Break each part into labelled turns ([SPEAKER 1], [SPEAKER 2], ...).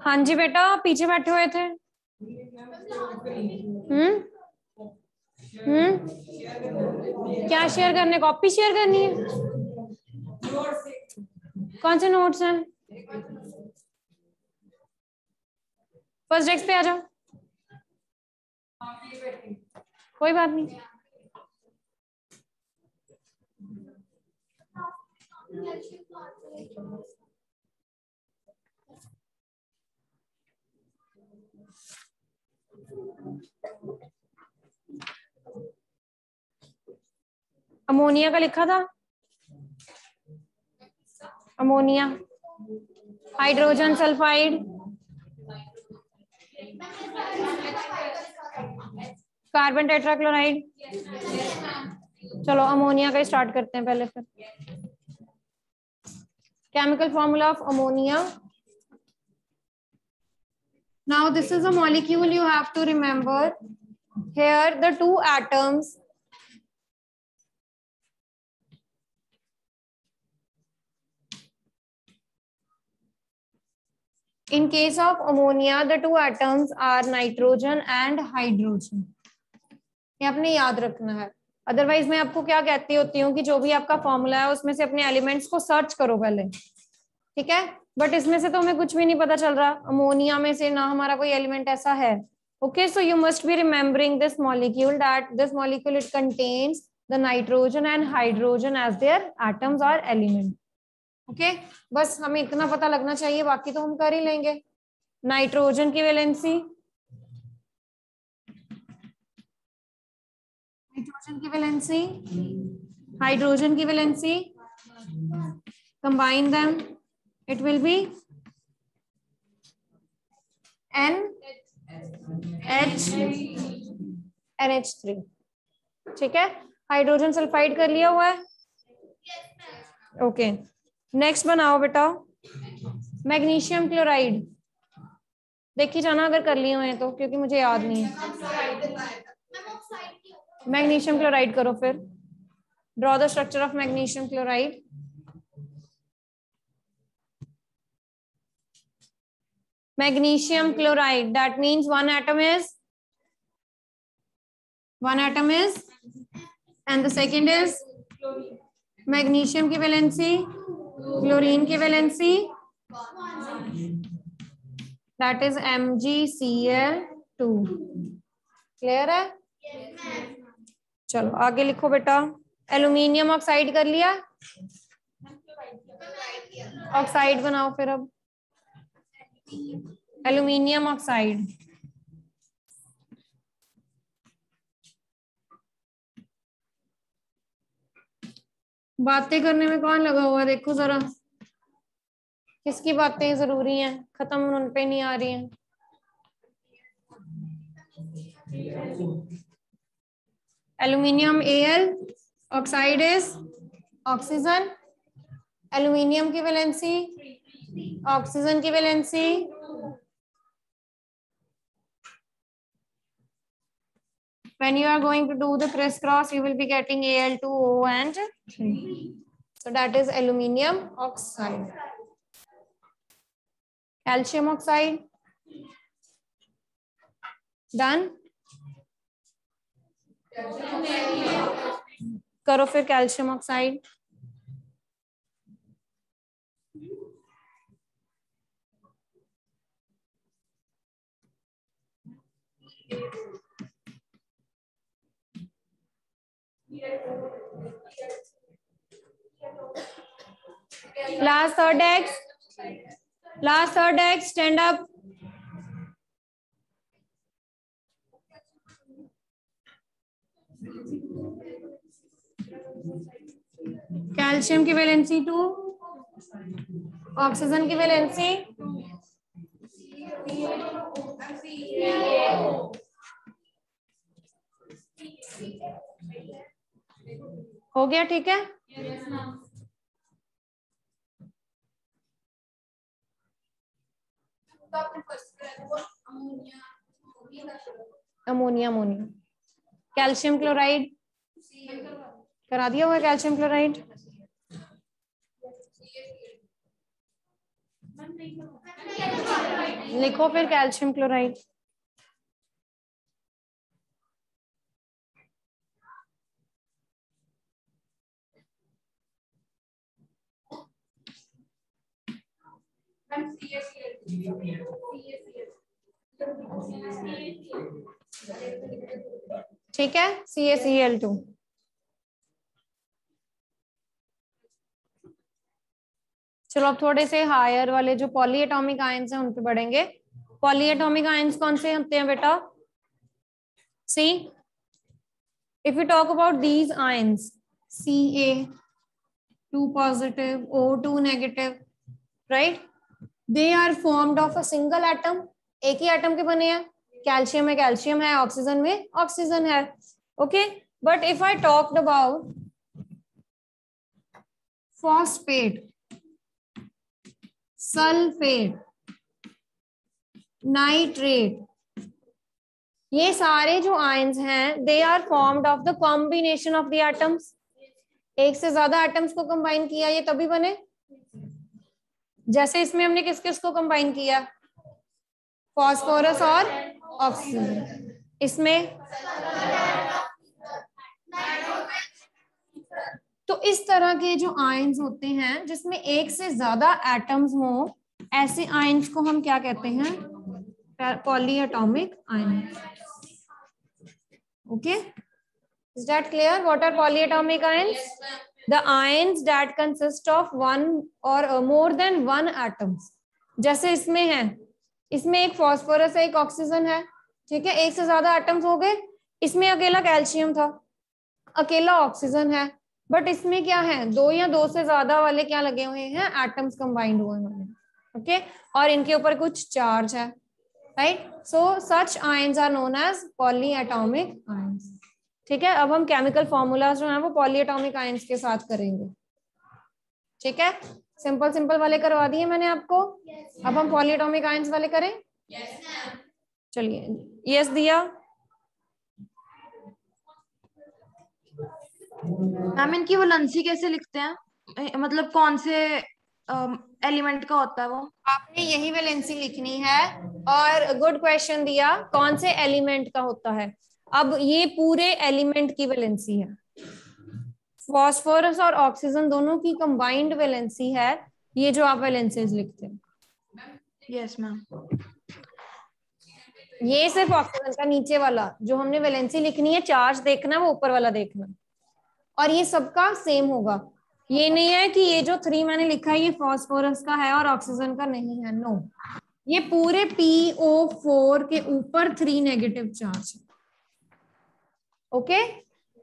[SPEAKER 1] हाँ जी बेटा, पीछे बैठे हुए थे। हम्म? हम्म? क्या शेयर करने? कॉपी शेयर करनी है? कौन से नोट्स हैं? फ़र्स्ट डेस्क पे आ जाओ। कोई बात नहीं। अमोनिया का लिखा था? Ammonia. Hydrogen sulphide. Carbon tetrachloride चलो अमोनिया का स्टार्ट करते हैं पहले फिर। Chemical formula of ammonia now this is a molecule you have to remember here the two atoms in case of ammonia, the two atoms are nitrogen and hydrogen. ये आपने याद रखना है। अदरवाइज़ मैं आपको क्या कहती होती हूँ कि जो भी आपका फॉर्मूला है, उसमें से अपने एलिमेंट्स को सर्च करो पहले। ठीक है? बट इसमें से तो हमें कुछ भी नहीं पता चल रहा। अमोनिया में से ना हमारा कोई एलिमेंट ऐसा है। Okay so you must be remembering this molecule that this molecule it contains the nitrogen and hydrogen as their atoms are element okay बस हमें इतना पता लगना चाहिए बाकी तो हम कर ही लेंगे। नाइट्रोजन की वैलेंसी नाइट्रोजन की वैलेंसी हाइड्रोजन की valency combine them. It will be n h NH3 ठीक है? हाइड्रोजन सल्फाइड कर लिया हुआ है? ओके नेक्स्ट बनाओ बेटा। Magnesium chloride. देखी जाना अगर कर लिए हुए हैं तो क्योंकि मुझे याद नहीं है। मैग्नीशियम क्लोराइड करो फिर। Draw the structure of magnesium chloride. magnesium chloride that means one atom is one atom is and the second is magnesium की valency chlorine की valency that is M G C L two clear है? चलो, आगे लिखो बेटा। Aluminium oxide कर लिया? Oxide बनाओ फिर अब। एल्यूमिनियम ऑक्साइड बातें करने में कौन लगा हुआ देखो जरा। किसकी बातें ज़रूरी हैं? खत्म उन पे नहीं आ रही हैं। Aluminium L oxide is oxygen. Aluminium की वैलेंसी, ऑक्सीजन की valency when you are going to do the crisscross you will be getting Al2O and 3 so that is aluminium oxide calcium oxide done करो फिर calcium oxide Last third X. Last third X. Stand up. Calcium की valency two oxygen की valency हो गया ठीक है? Ammonia ammonia. Calcium chloride. करा दिया हुआ कैल्शियम क्लोराइड? लिखो फिर कैल्शियम क्लोराइड। ठीक है? C S E L two चलो अब थोड़े से हायर वाले जो पॉलीएटॉमिक आयंस हैं, उन पे बढ़ेंगे। पॉलीएटॉमिक आयंस कौन से होते हैं बेटा? See if you talk about these ions C A two positive O two negative right they are formed of a single atom एक ही एटम के बने हैं। कैल्शियम में कैल्शियम है ऑक्सीजन में ऑक्सीजन है। Okay but if I talked about phosphate sulphate nitrate ये सारे जो आयंस हैं they are formed of the combination of the atoms एक से ज़्यादा एटम्स को कंबाइन किया, ये तभी बने। जैसे इसमें हमने किस किस को कंबाइन किया? फॉस्फोरस और ऑक्सीजन इसमें? तो इस तरह के जो आयंस होते हैं, जिसमें एक से ज़्यादा एटम्स हो, ऐसे आयंस को हम क्या कहते हैं? Polyatomic ion okay is that clear? What are polyatomic ions? The ions that consist of one or uh, more than one atoms. जैसे इसमें है। इसमें एक फॉस्फोरस है एक ऑक्सीजन है। ठीक है? एक से ज़्यादा एटम्स हो गए। इसमें अकेला कैल्शियम था। अकेला ऑक्सीजन है। बट इसमें क्या है? दो या दो से ज़्यादा वाले क्या लगे हुए हैं? एटम्स कंबाइंड हुए हैं। ओके और इनके ऊपर कुछ चार्ज है। Right so such ions are known as polyatomic ions ठीक है? अब हम केमिकल फॉर्मूलाज जो है वो पॉली एटोमिक आयंस के साथ करेंगे। ठीक है? सिंपल सिंपल वाले करवा दिए मैंने आपको। Yes, अब हम पॉली एटोमिक आयंस वाले करें? Yes, चलिए। यस दिया।
[SPEAKER 2] मैम इनकी वलेंसी कैसे लिखते हैं? मतलब कौन से एलिमेंट का होता है वो?
[SPEAKER 1] आपने यही वैलेंसी लिखनी है। और गुड क्वेश्चन दिया कौन से एलिमेंट का होता है? अब ये पूरे एलिमेंट की वैलेंसी है। फॉस्फोरस और ऑक्सीजन दोनों की कंबाइंड वैलेंसी है ये जो आप वैलेंसीज लिखते हैं।
[SPEAKER 2] यस मैम
[SPEAKER 1] ये सिर्फ़ ऑक्सीजन का नीचे वाला जो हमने वैलेंसी लिखनी है चार्ज देखना वो ऊपर वाला देखना। और ये सबका सेम होगा। ये नहीं है कि ये जो थ्री मैंने लिखा है ये फॉस्फोरस का है और ऑक्सीजन का नहीं है नो ये पूरे पीओ फोर के ऊपर थ्री नेगेटिव चार्ज है। ओके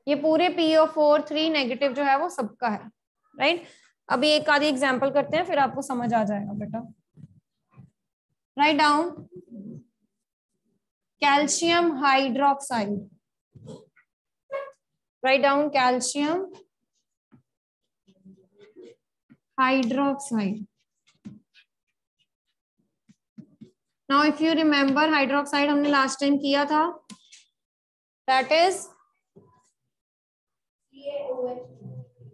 [SPEAKER 1] ये पूरे पीओ फोर थ्री नेगेटिव जो है वो सबका है राइट अभी एक आधी एग्ज़ाम्पल करते हैं, फिर आपको समझ आ जाएगा बेटा। Write down calcium hydroxide write down calcium hydroxide now, if you remember, hydroxide हमने last time किया था। That is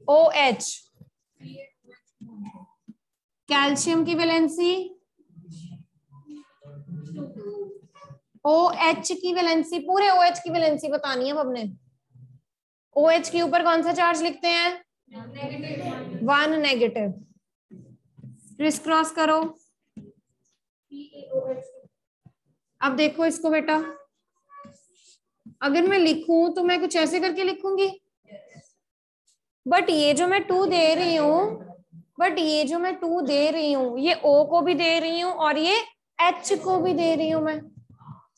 [SPEAKER 1] OH कैल्शियम की वैलेंसी ओ एच की वैलेंसी पूरे ओ एच की वैलेंसी बतानी है अब हमने ओ OH के ऊपर कौन सा चार्ज लिखते हैं? वन नेगेटिव क्रिस क्रॉस करो। अब देखो इसको बेटा। अगर मैं लिखूं तो मैं कुछ ऐसे करके लिखूँगी? बट ये जो मैं टू दे रही हूँ बट ये जो मैं टू दे रही हूँ ये ओ को भी दे रही हूँ और ये एच को भी दे रही हूँ मैं।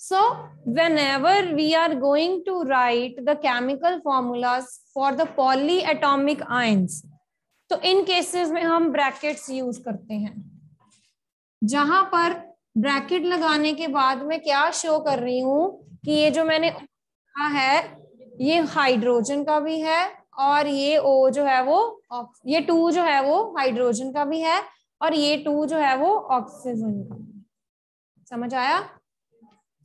[SPEAKER 1] So whenever we are going to write the chemical formulas for the polyatomic ions, तो इन केसेस में हम ब्रैकेट्स यूज़ करते हैं। जहाँ पर ब्रैकेट लगाने के बाद मैं क्या शो कर रही हूँ कि ये जो मैंने कहा है ये हाइड्रोजन का भी है और ये ओ जो है वो ये टू जो है वो हाइड्रोजन का भी है और ये टू जो है वो ऑक्सीजन का समझ आया?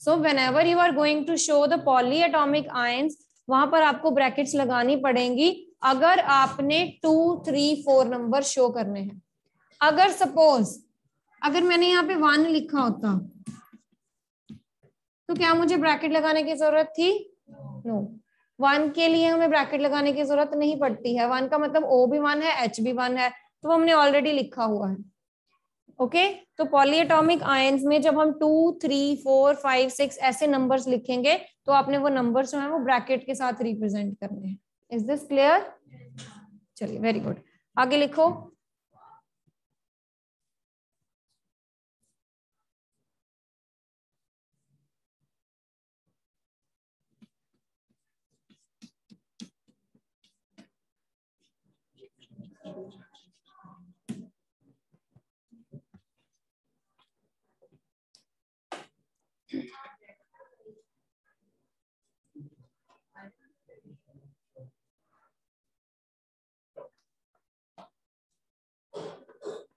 [SPEAKER 1] So whenever you are going to show the polyatomic ions वहाँ पर आपको ब्रैकेट्स लगानी पड़ेंगी अगर आपने two three four number show करने हैं। अगर सपोज़ अगर मैंने यहाँ पे वन लिखा होता तो क्या मुझे ब्रैकेट लगाने की ज़रूरत थी? No no. वन के लिए हमें ब्रैकेट लगाने की ज़रूरत नहीं पड़ती है। वन का मतलब ओ भी वन है एच भी वन है तो हमने ऑलरेडी लिखा हुआ है। Okay okay? तो पॉलीएटॉमिक आयंस में जब हम two three four five six ऐसे नंबर्स लिखेंगे तो आपने वो नंबर्स जो है वो ब्रैकेट के साथ रिप्रेजेंट करने हैं। इज़ दिस क्लियर चलिए वेरी गुड आगे लिखो।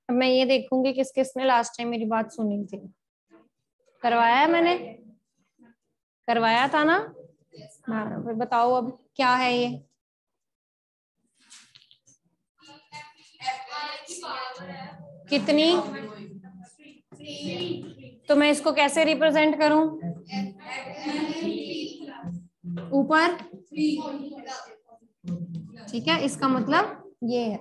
[SPEAKER 1] मैं ये देखूँगी किस किस ने लास्ट टाइम मेरी बात सुनी थी। करवाया है मैंने? करवाया था ना? हाँ फिर बताओ अब क्या है ये? कितनी? तो मैं इसको कैसे रिप्रेजेंट करूँ? ऊपर? ठीक है, इसका मतलब ये है।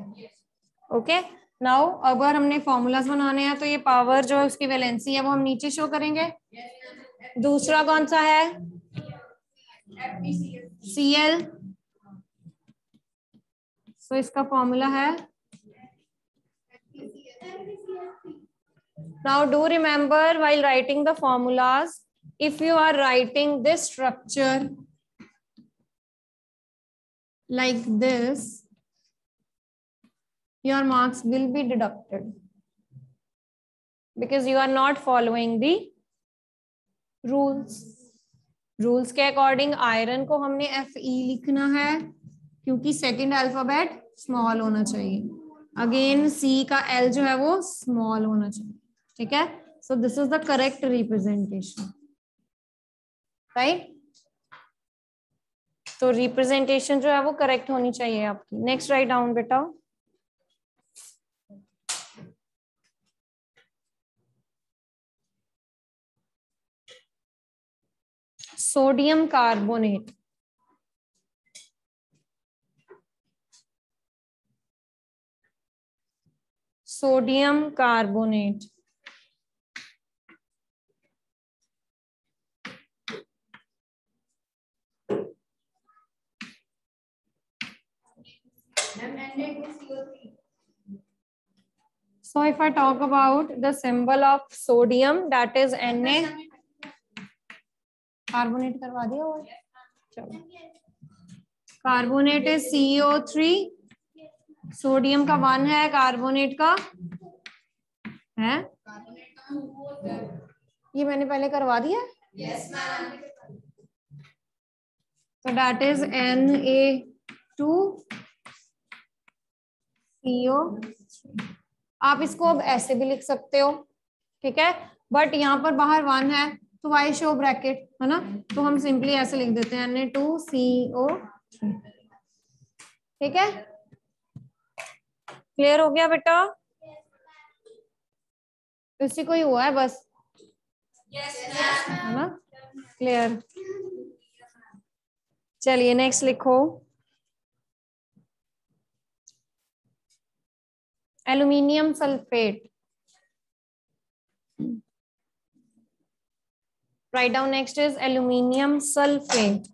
[SPEAKER 1] ओके नाउ अगर हमने फॉर्मूलाज बनाने हैं तो ये पावर जो है, उसकी वैलेंसी है, वो हम नीचे शो करेंगे। दूसरा कौन सा है? सी एल सो इसका फॉर्मूला है। Now do remember while writing the formulas if you are writing this structure like this your marks will be deducted. Because you are not following the rules. Rules के according iron को हमने F ई लिखना है, क्योंकि second alphabet small होना चाहिए. Again सी का L जो है वो स्मॉल होना चाहिए. ठीक है? So this is the correct representation right तो रिप्रेजेंटेशन जो है वो करेक्ट होनी चाहिए आपकी. नेक्स्ट राइट डाउन बेटा. sodium carbonate. Sodium carbonate. So if I talk about the symbol of sodium, that is Na Carbonate करवा दिया और चलो। Carbonate is CO three sodium का वन है कार्बोनेट का है। ये मैंने पहले करवा दिया? Yes, तो that is N A two CO आप इसको अब ऐसे भी लिख सकते हो ठीक है? बट यहाँ पर बाहर वन है। तो वाई शो ब्रैकेट है ना? तो हम सिंपली ऐसे लिख देते हैं एन टू सी ओ ठीक है? क्लियर हो गया बेटा? इसी को ही हुआ है बस? है ना? क्लियर चलिए नेक्स्ट लिखो। Aluminium sulfate write down next is aluminium sulfate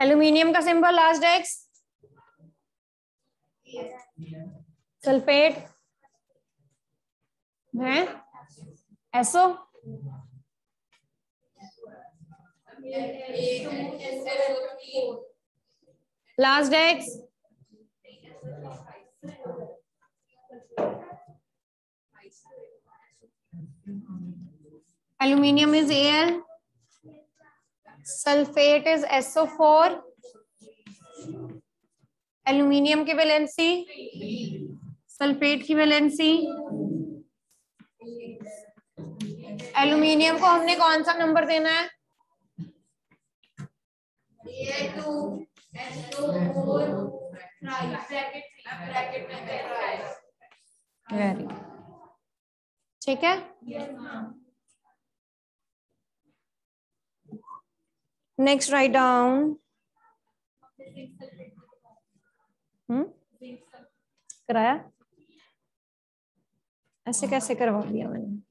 [SPEAKER 1] aluminium का सिंबल लास्ट एक्स सल्फेट है? एसो last X aluminium is L sulphate is SO four aluminium की वैलेंसी सल्फेट की वैलेंसी। एल्यूमिनियम को हमने कौन सा नंबर देना है? वेरी ठीक है? नेक्स्ट राइट डाउन कराया? ऐसे कैसे करवा दिया मैंने?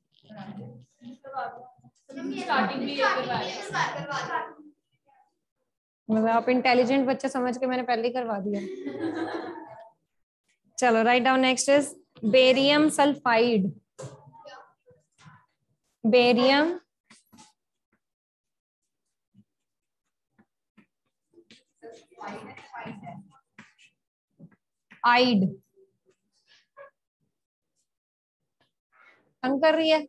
[SPEAKER 1] मतलब आप इंटेलिजेंट बच्चे समझ के मैंने पहले ही करवा दिया। चलो write down next is barium sulphide barium ide तंग कर रही है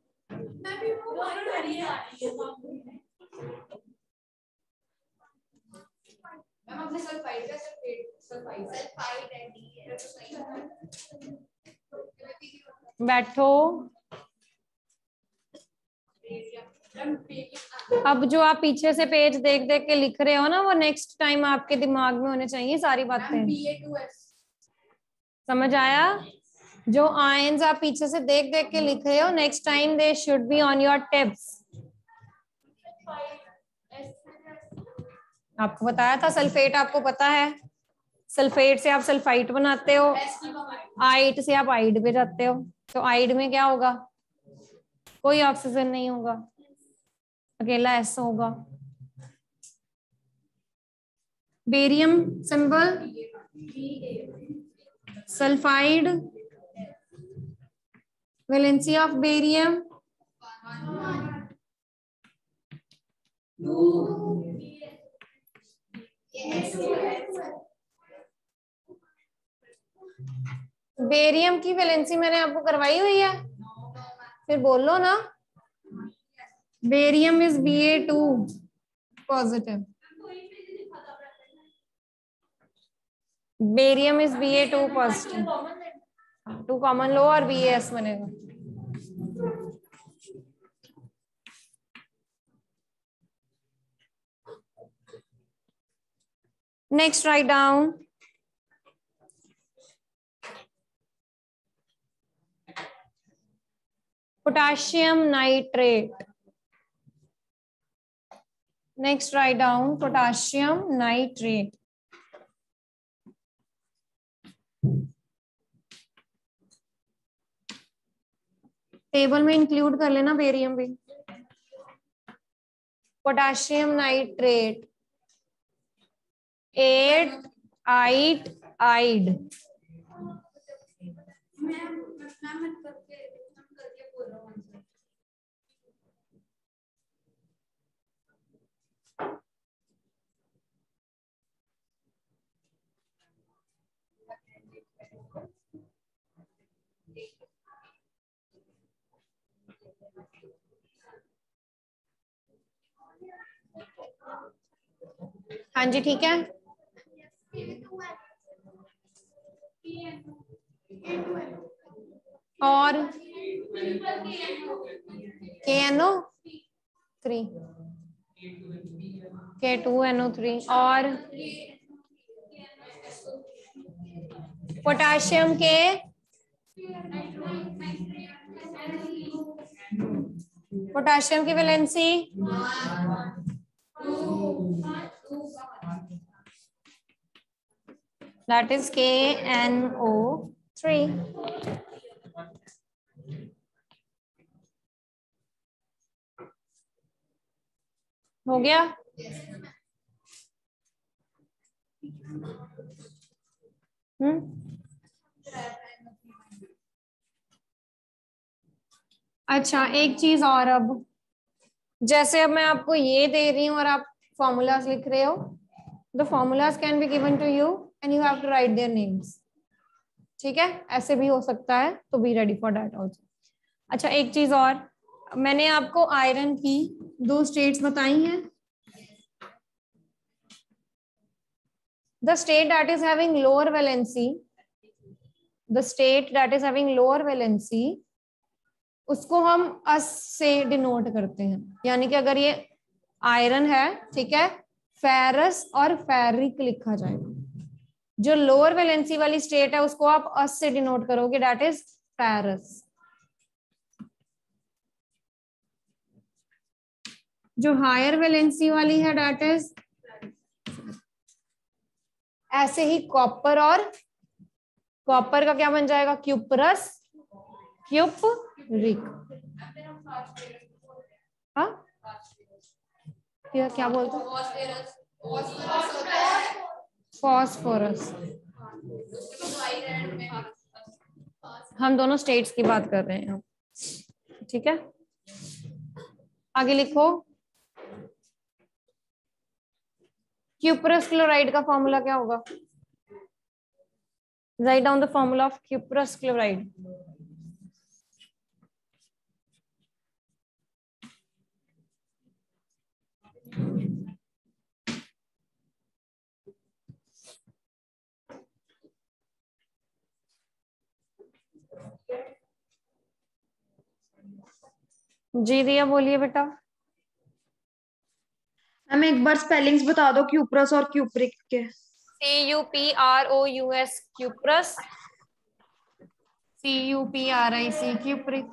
[SPEAKER 1] बैठो। अब जो आप पीछे से पेज देख देख के लिख रहे हो ना, वो नेक्स्ट टाइम आपके दिमाग में होने चाहिए सारी बातें। समझ आया? जो आयंस आप पीछे से देख देख के लिख रहे हो next time they should be on your tips आपको बताया था सल्फेट, आपको पता है? सल्फेट से आप सल्फाइट बनाते हो आइट से आप आइड पे जाते हो। तो आइड में क्या होगा? कोई ऑक्सीजन नहीं होगा। अकेला एस होगा। Barium, symbol? Sulphide valency of barium barium की वैलेंसी मैंने आपको करवाई हुई है? फिर बोल ना। Barium is B A two positive. Barium is B A two positive. Two common लो और बी एस बनेगा। Next write down potassium nitrate next write down potassium nitrate table में इंक्लूड कर लेना बेरियम भी। Potassium nitrate ate ite ide हाँ जी, ठीक है। और K N O three K two N O three और पोटाशियम के पोटाशियम की वैलेंसी? That is KNO3. हो गया? हम्म? अच्छा एक चीज़ और अब। जैसे अब मैं आपको ये दे रही हूँ और आप फॉर्मूलाज लिख रहे हो the formulas can be given to you and you have to write their names ठीक है? ऐसे भी हो सकता है तो be ready for that also अच्छा एक चीज़ और। मैंने आपको आयरन की दो स्टेट्स बताई हैं। The state that is having lower valency the state that is having lower valency उसको हम अस से डिनोट करते हैं। यानी कि अगर ये आयरन है, ठीक है? फेरस और फेरिक लिखा जाएगा। जो लोअर वैलेंसी वाली स्टेट है, उसको आप अस से डिनोट करोगे दैट इज़ फेरस जो हायर वैलेंसी वाली है डेट इज़ ऐसे ही कॉपर और कॉपर का क्या बन जाएगा? क्यूपरस क्यूपरिक हाँ? क्या बोलते फॉस्फोरस हम दोनों स्टेट्स की बात कर रहे हैं ठीक है? आगे लिखो। क्यूपरस क्लोराइड का फॉर्मूला क्या होगा? Write down the formula of cuprous chloride जी दिया बोलिए बेटा।
[SPEAKER 2] मैम एक बार स्पेलिंग्स बता दो क्यूप्रस और क्यूप्रिक के।
[SPEAKER 1] C U P R O U S cuprous C U P R I C cupric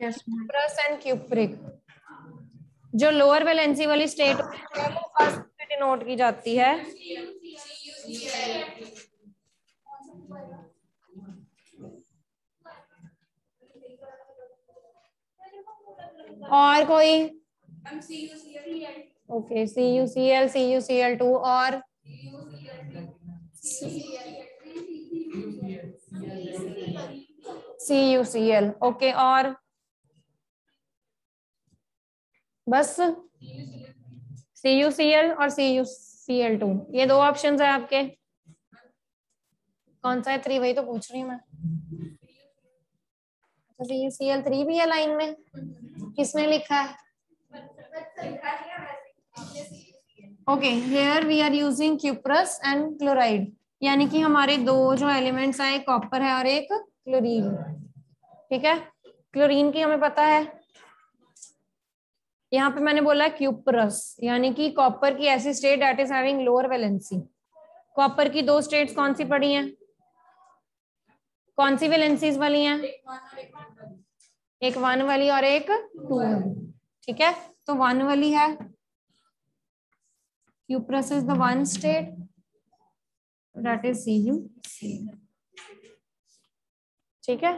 [SPEAKER 2] yes
[SPEAKER 1] cuprous and cupric जो लोअर वैलेंसी वाली स्टेट होती है वो फ़र्स्ट डिनोट की जाती है। और कोई? Okay C U C L C U C L two और? C U C L okay और? बस? सी यू सी एल और C U C L two ये दो ऑप्शन है आपके। कौन सा है थ्री वही तो पूछ रही हूँ मैं। C U C L three भी है लाइन में? किसने लिखा है? Okay here we are using cuprous and chloride यानी कि हमारे दो जो एलिमेंट्स हैं, एक कॉपर है और एक क्लोरीन ठीक है? क्लोरीन की हमें पता है? यहाँ पे मैंने बोला क्यूपरस यानी कि कॉपर की ऐसी state that is having lower valency copper की दो स्टेट्स कौन सी पड़ी हैं? कौन सी वैलेंसीज वाली हैं? एक वन वाली और एक टू वाली। ठीक है? तो वन वाली है। Cuprous is one state that is C U ठीक है?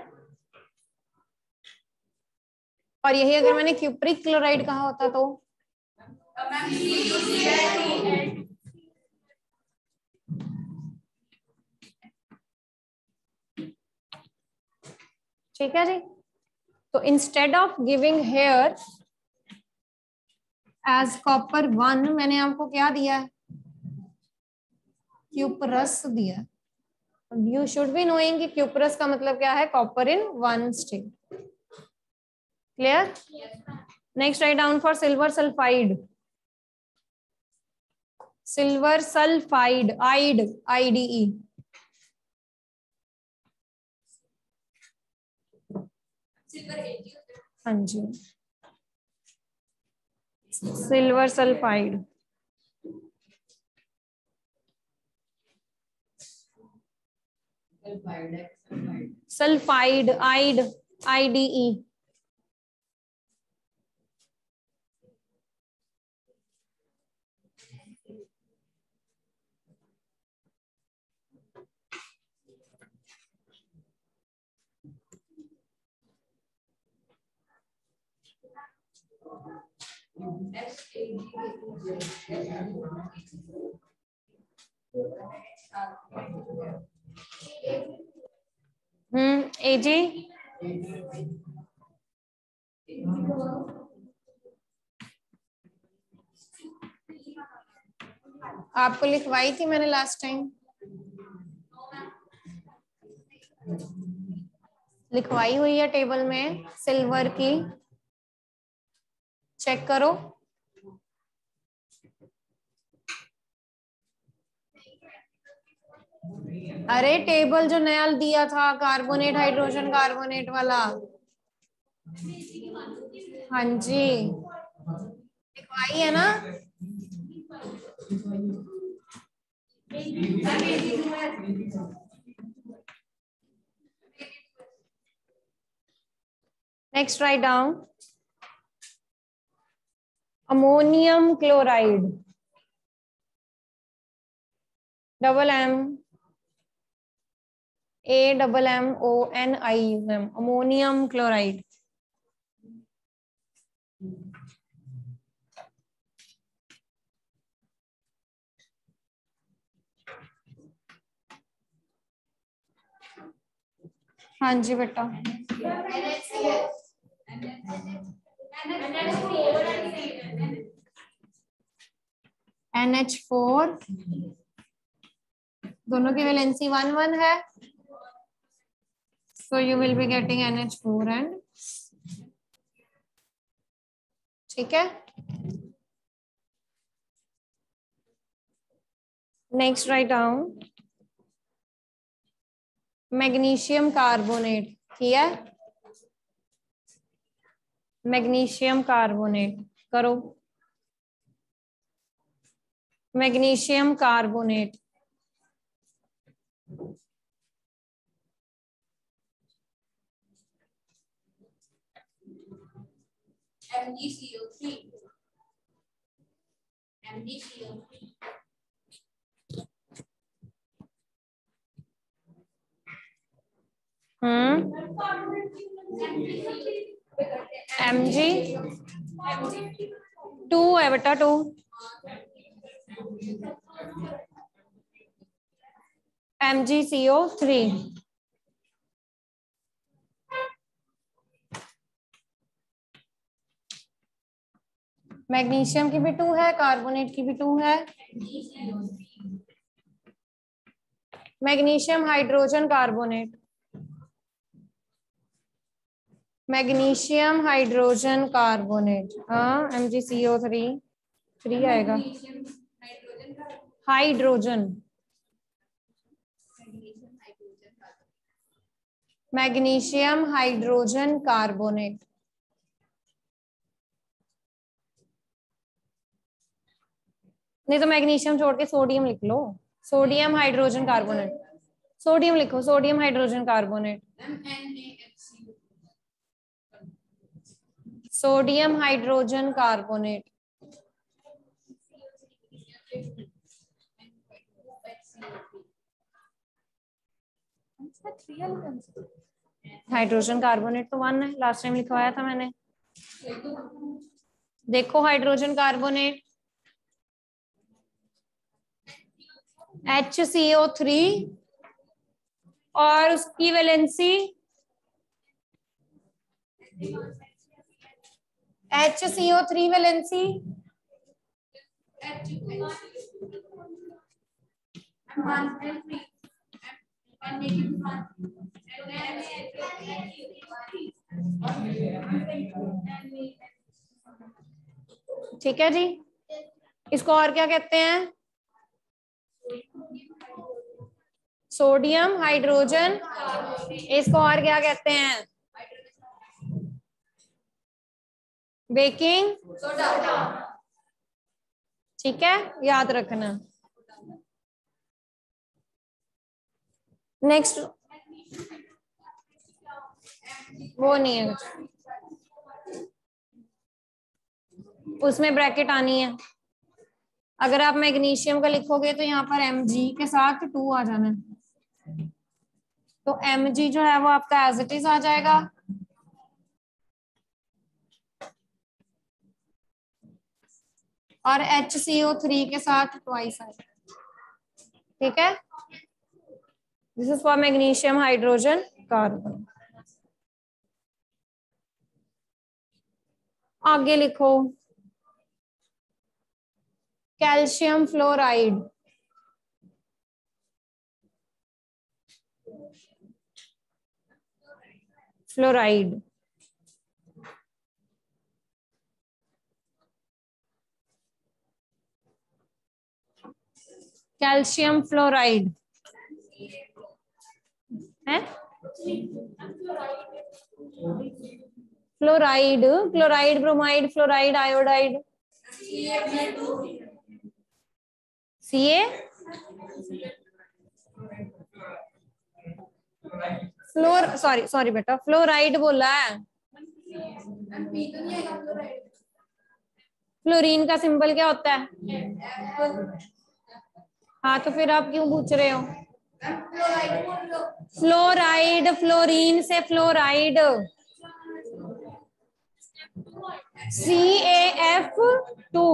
[SPEAKER 1] और यही अगर मैंने क्यूप्रिक क्लोराइड कहा होता तो? ठीक है जी? तो instead of giving here as copper one मैंने आपको क्या दिया है? क्यूपरस दिया यू शुड बी नोइंग कि क्यूपरस का मतलब क्या है? Copper in one state clear next write down for silver sulphide silver sulphide ide IDE हाँ। जी। Silver sulphide sulphide ide IDE hmm AG आपको लिखवाई थी मैंने लास्ट टाइम लिखवाई हुई है टेबल में, सिल्वर की। चेक करो। अरे, टेबल जो नया दिया था, कार्बोनेट, हाइड्रोजन कार्बोनेट वाला। हाँ जी। लिखवाई है ना? Next write down ammonium chloride double M A double M O N I M ammonium chloride हाँ जी बेटा। एच फोर दोनों की वैलेंसी वन वन है। So you will be getting N H four and ठीक है। Next write down magnesium carbonate किया magnesium carbonate करो। Magnesium carbonate.
[SPEAKER 3] MgCO3 MgCO3
[SPEAKER 1] हम्म। एम जी टू है बेटा two M G C O three magnesium की भी two है carbonate की भी टू है. Magnesium hydrogen carbonate magnesium, hydrogen, carbonate. हाँ M G C O three three आएगा। हाइड्रोजन। Magnesium, hydrogen, carbonate. नहीं तो मैग्नीशियम छोड़ के सोडियम लिख लो। Sodium, hydrogen, carbonate. सोडियम लिखो। Sodium, hydrogen, carbonate. Sodium hydrogen carbonate. Hydrogen carbonate तो वन है लास्ट टाइम लिखवाया था मैंने। देखो hydrogen carbonate. H C O three और उसकी valency? H C O three valency ठीक है जी? इसको और क्या कहते हैं? सोडियम हाइड्रोजन इसको और क्या कहते हैं? बेकिंग ठीक है, याद रखना। नेक्स्ट वो नहीं है। उसमें ब्रैकेट आनी है। अगर आप मैग्नीशियम का लिखोगे तो यहाँ पर एम जी के साथ टू आ जाना। है तो एम जी जो है वो आपका एज इट इज़ आ जाएगा। और एच सी ओ थ्री के साथ ट्वाइस आएगा ठीक है? This is for magnesium hydrogen carbon आगे लिखो। Calcium fluoride fluoride calcium fluoride. है? Fluoride, chloride bromide, fluoride iodide. C A fluor sorry sorry बेटा, फ्लोराइड बोला। है फ्लोरीन का सिंबल क्या होता है? हाँ तो फिर आप क्यों पूछ रहे हो? फ्लोराइड फ्लोरीन से fluoride C A F two